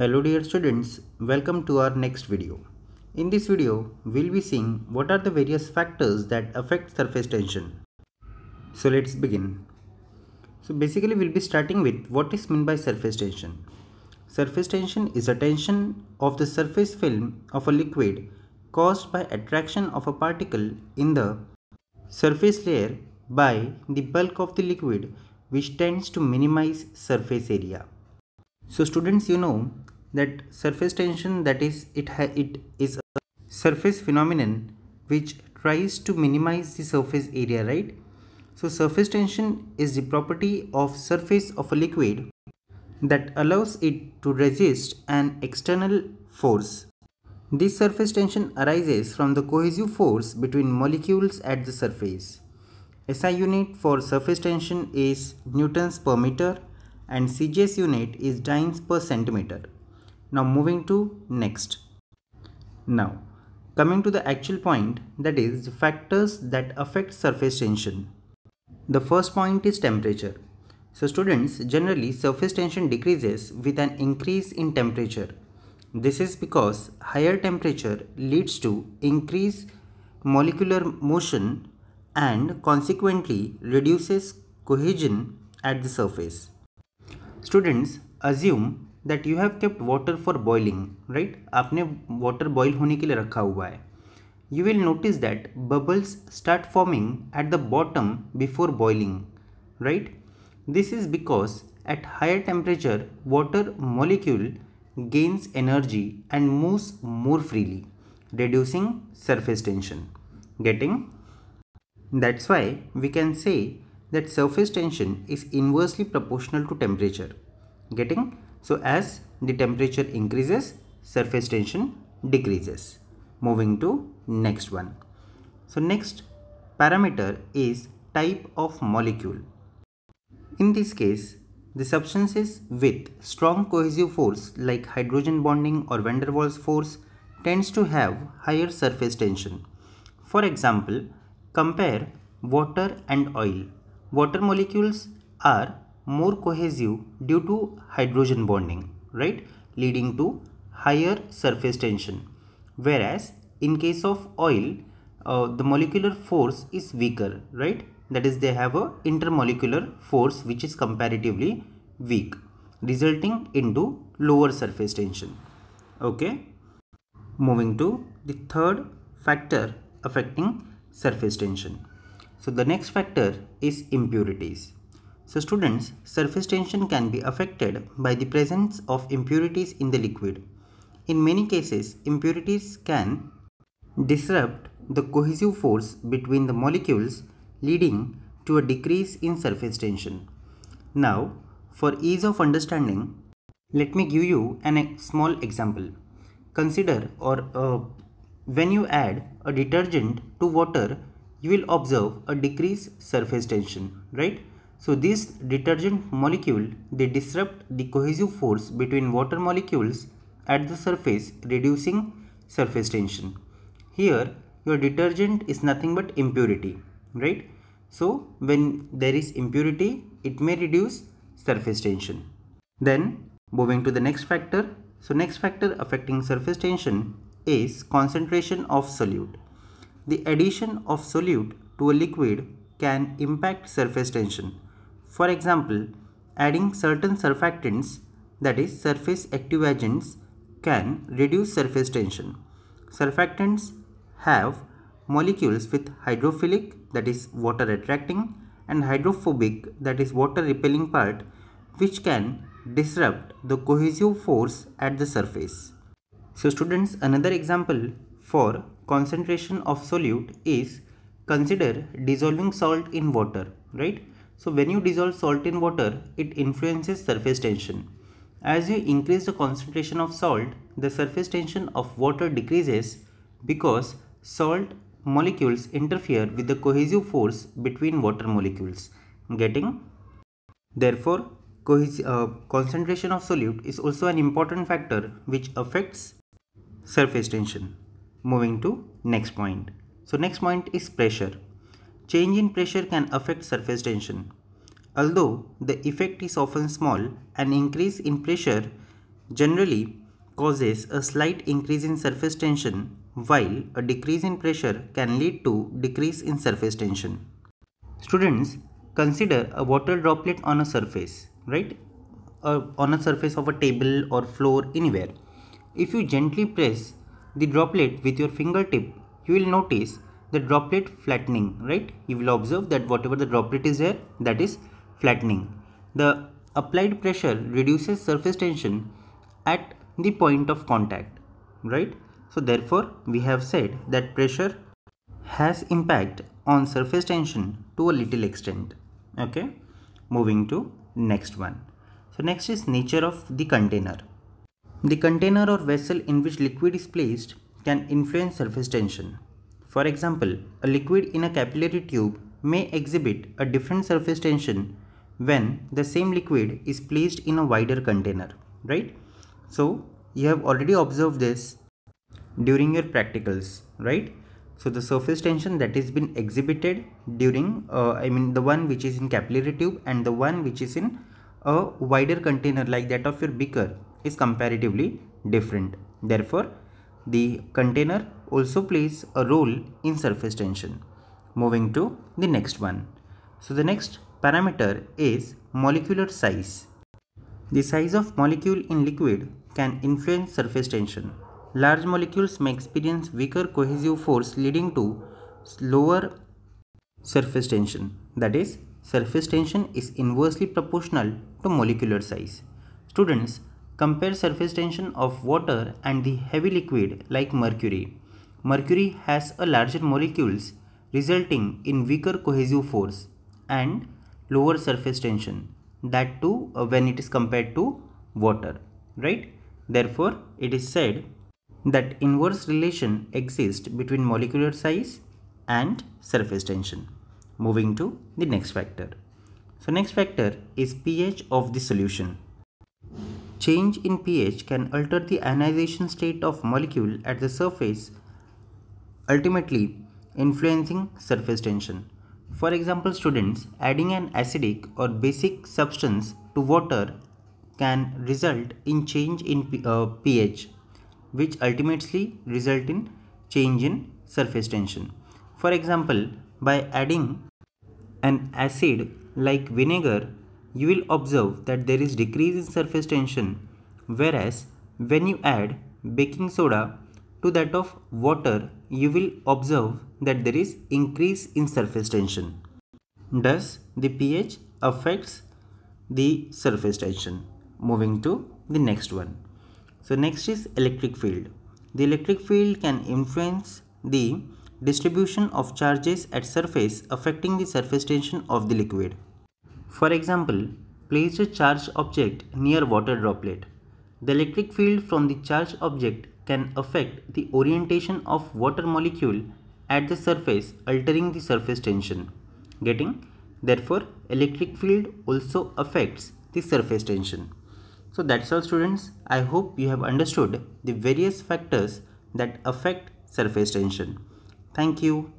Hello dear students, welcome to our next video. In this video, we'll be seeing what are the various factors that affect surface tension. So let's begin. So basically we'll be starting with what is meant by surface tension. Surface tension is a tension of the surface film of a liquid caused by attraction of a particle in the surface layer by the bulk of the liquid which tends to minimize surface area. So students you know that surface tension that is it it is a surface phenomenon which tries to minimize the surface area right. So surface tension is the property of surface of a liquid that allows it to resist an external force. This surface tension arises from the cohesive force between molecules at the surface. SI unit for surface tension is newtons per meter and CGS unit is dynes per centimeter. Now moving to next. Now coming to the actual point that is factors that affect surface tension. The first point is temperature. So students generally surface tension decreases with an increase in temperature. This is because higher temperature leads to increased molecular motion and consequently reduces cohesion at the surface. Students assume that you have kept water for boiling right आपने water boil होने के लिए रखा हुआ है you will notice that bubbles start forming at the bottom before boiling right this is because at higher temperature water molecule gains energy and moves more freely reducing surface tension getting that's why we can say that surface tension is inversely proportional to temperature. Getting? So as the temperature increases, surface tension decreases. Moving to next one. So next parameter is type of molecule. In this case, the substances with strong cohesive force like hydrogen bonding or van der Waals force tends to have higher surface tension. For example, Compare water and oil. Water molecules are more cohesive due to hydrogen bonding, right? Leading to higher surface tension. Whereas in case of oil, uh, the molecular force is weaker, right? That is they have a intermolecular force which is comparatively weak resulting into lower surface tension. Okay. Moving to the third factor affecting surface tension. So the next factor is impurities. So students, surface tension can be affected by the presence of impurities in the liquid. In many cases, impurities can disrupt the cohesive force between the molecules leading to a decrease in surface tension. Now, for ease of understanding, let me give you a small example. Consider or uh, when you add a detergent to water, you will observe a decreased surface tension, right? So this detergent molecule, they disrupt the cohesive force between water molecules at the surface, reducing surface tension. Here, your detergent is nothing but impurity, right? So when there is impurity, it may reduce surface tension. Then moving to the next factor. So next factor affecting surface tension is concentration of solute. The addition of solute to a liquid can impact surface tension. For example, adding certain surfactants that is surface active agents can reduce surface tension. Surfactants have molecules with hydrophilic that is water attracting and hydrophobic that is water repelling part which can disrupt the cohesive force at the surface. So students another example for concentration of solute is consider dissolving salt in water right. So when you dissolve salt in water it influences surface tension. As you increase the concentration of salt the surface tension of water decreases because salt molecules interfere with the cohesive force between water molecules getting therefore uh, concentration of solute is also an important factor which affects surface tension. Moving to next point. So next point is pressure. Change in pressure can affect surface tension. Although the effect is often small, an increase in pressure generally causes a slight increase in surface tension while a decrease in pressure can lead to decrease in surface tension. Students, consider a water droplet on a surface, right? Uh, on a surface of a table or floor anywhere. If you gently press the droplet with your fingertip, you will notice the droplet flattening, right? You will observe that whatever the droplet is there, that is flattening. The applied pressure reduces surface tension at the point of contact, right? So therefore, we have said that pressure has impact on surface tension to a little extent. Okay, moving to next one. So next is nature of the container. The container or vessel in which liquid is placed can influence surface tension. For example, a liquid in a capillary tube may exhibit a different surface tension when the same liquid is placed in a wider container, right? So you have already observed this during your practicals, right? So the surface tension that is been exhibited during, uh, I mean the one which is in capillary tube and the one which is in a wider container like that of your beaker is comparatively different. Therefore, the container also plays a role in surface tension. Moving to the next one. So the next parameter is molecular size. The size of molecule in liquid can influence surface tension. Large molecules may experience weaker cohesive force leading to lower surface tension. That is, surface tension is inversely proportional to molecular size. Students, compare surface tension of water and the heavy liquid like mercury. Mercury has a larger molecules resulting in weaker cohesive force and lower surface tension that too uh, when it is compared to water right therefore it is said that inverse relation exists between molecular size and surface tension. Moving to the next factor. So next factor is pH of the solution. Change in pH can alter the ionization state of molecule at the surface ultimately influencing surface tension. For example students adding an acidic or basic substance to water can result in change in uh, pH which ultimately result in change in surface tension. For example, by adding an acid like vinegar, you will observe that there is decrease in surface tension whereas when you add baking soda to that of water, you will observe that there is increase in surface tension. Thus, the pH affects the surface tension. Moving to the next one. So next is electric field. The electric field can influence the distribution of charges at surface affecting the surface tension of the liquid. For example, place a charged object near water droplet. The electric field from the charged object can affect the orientation of water molecule at the surface altering the surface tension. Getting? Therefore, electric field also affects the surface tension. So that's all students. I hope you have understood the various factors that affect surface tension. Thank you.